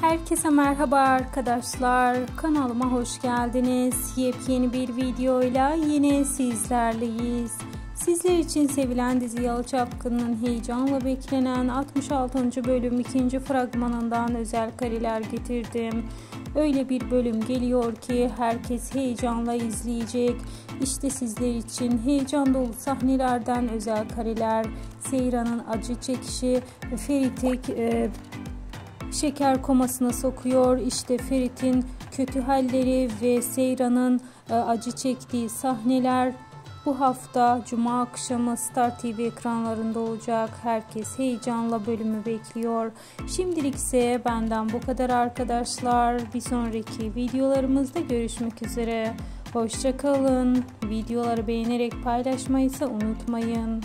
Herkese merhaba arkadaşlar. Kanalıma hoş geldiniz. Yepyeni bir videoyla yine sizlerleyiz. Sizler için sevilen dizi Yalı Çapkın'ın heyecanla beklenen 66. bölüm 2. fragmanından özel kareler getirdim. Öyle bir bölüm geliyor ki herkes heyecanla izleyecek. İşte sizler için heyecan dolu sahnelerden özel kareler, Seyran'ın acı çekişi, Ferit'e e, şeker komasına sokuyor. İşte Ferit'in kötü halleri ve Seyran'ın e, acı çektiği sahneler bu hafta Cuma akşamı Star TV ekranlarında olacak. Herkes heyecanla bölümü bekliyor. Şimdilik ise benden bu kadar arkadaşlar. Bir sonraki videolarımızda görüşmek üzere. Hoşçakalın. Videoları beğenerek paylaşmayı ise unutmayın.